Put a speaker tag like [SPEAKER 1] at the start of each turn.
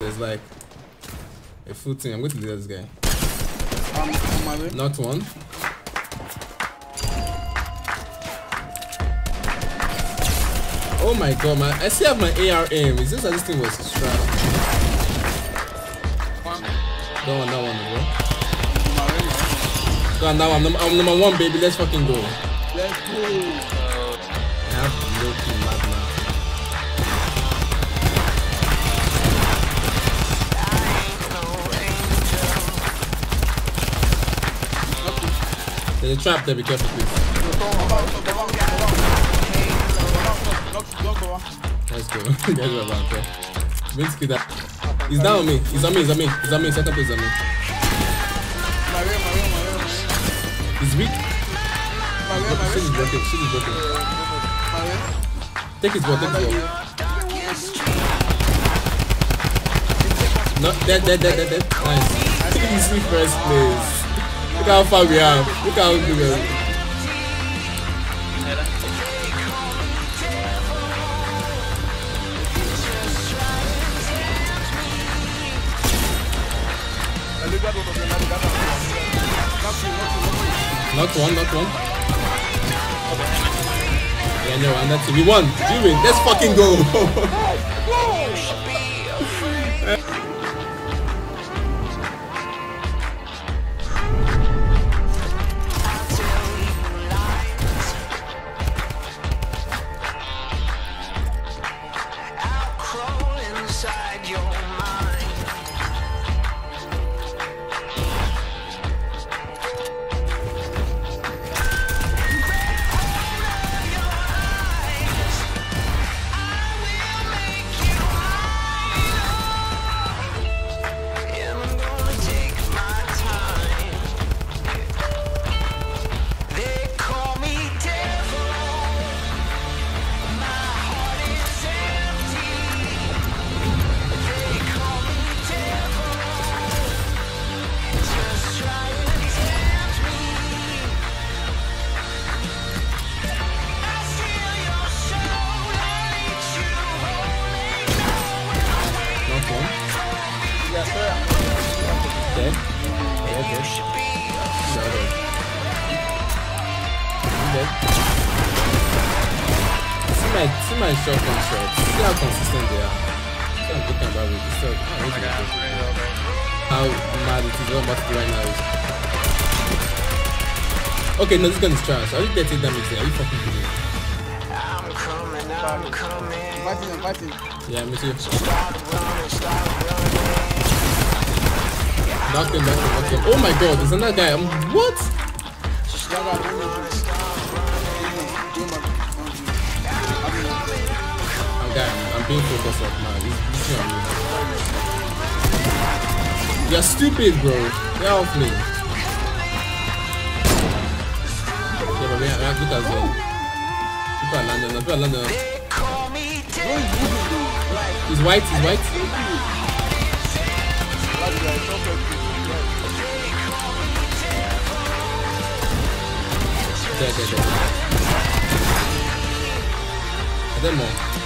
[SPEAKER 1] There's like a full team. I'm going to lead this guy.
[SPEAKER 2] Um, I'm on.
[SPEAKER 1] Not one. Oh my god, man. I still have my ARM. Is this how this thing was strapped? That one, that one, bro.
[SPEAKER 2] On my way. man.
[SPEAKER 1] Go on, that one. I'm number, I'm number one, baby. Let's fucking go.
[SPEAKER 2] Let's go.
[SPEAKER 1] There's a trap there, be careful, please. Let's go. That's what I'm about to get that. He's down on me. He's on me. He's on me. He's on me. Second place on me. He's weak. Shit broken. Shit broken. Take his ball. Take his ball. No, dead, dead, dead, dead, dead. Nice. He's in first place. Look how far we are. Look how good we are. Not one, not one. Yeah, no, and that's it. We won. We win. Let's fucking go.
[SPEAKER 3] my,
[SPEAKER 1] see my shotgun shots. See how consistent they are. See how I'm talking about it. It's so, oh, it's okay. how mad it is. What I'm about to do right now is. Okay, no, this gun is trash. Are you 30 damage there? Are you fucking kidding me?
[SPEAKER 3] I'm coming, I'm coming.
[SPEAKER 2] Fighting, I'm fighting.
[SPEAKER 1] Yeah, me too.
[SPEAKER 3] Start running, start running.
[SPEAKER 1] Knock him, knock him, knock him. Oh my god, there's another guy. Um, what? Being focused up. You're stupid, bro. Get off me. Yeah, but we are, good as well. People are landing. Landing. He's white, he's white. There, there, there. Are there more?